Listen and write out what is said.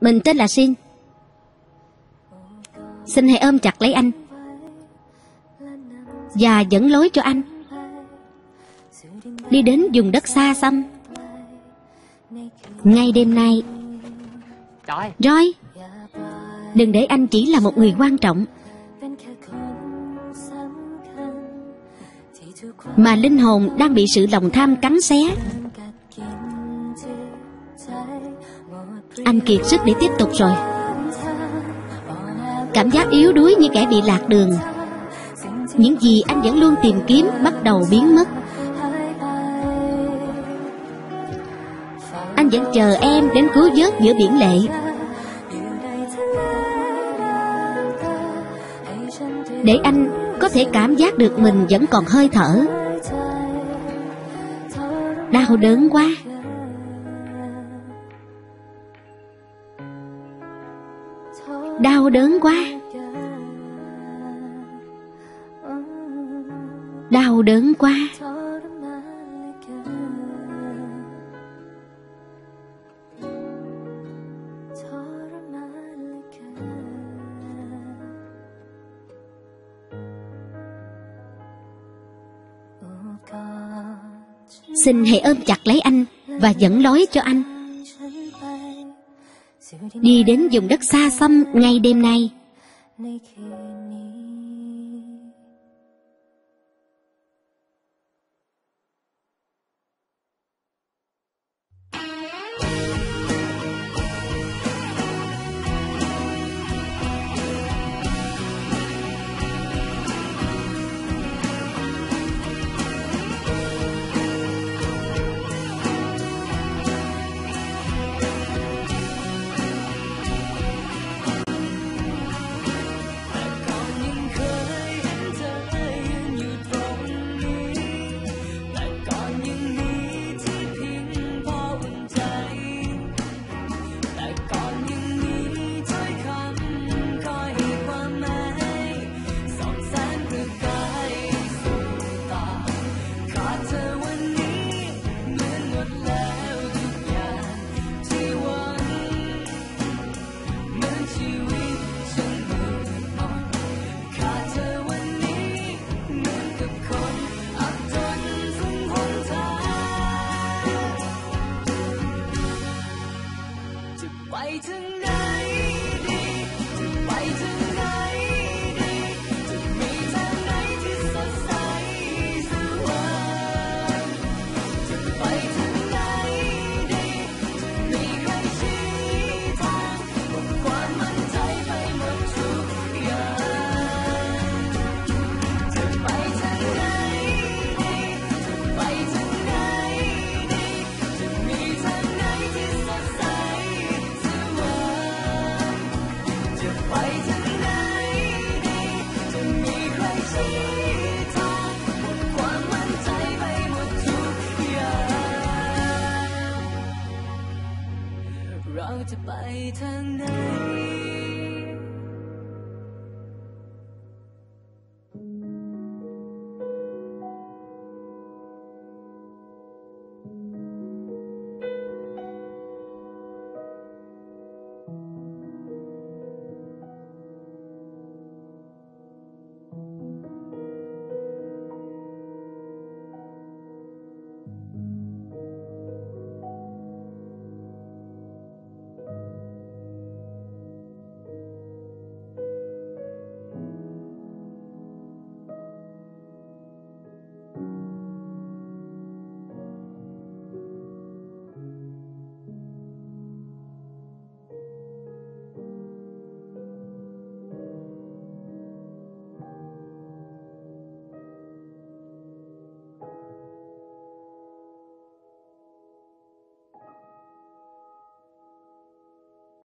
Mình tên là Xin Xin hãy ôm chặt lấy anh. Và dẫn lối cho anh. Đi đến vùng đất xa xăm. Ngay đêm nay. Roy Đừng để anh chỉ là một người quan trọng. Mà linh hồn đang bị sự lòng tham cắn xé Anh kiệt sức để tiếp tục rồi. Cảm giác yếu đuối như kẻ bị lạc đường. Những gì anh vẫn luôn tìm kiếm bắt đầu biến mất. Anh vẫn chờ em đến cứu vớt giữa biển lệ. Để anh có thể cảm giác được mình vẫn còn hơi thở. Đau đớn quá. Đau đớn quá. Đau đớn quá. Xin hãy ôm chặt lấy anh Và dẫn lối cho anh. Đi đến vùng đất xa xăm ngay đêm nay. จะไปทางไหน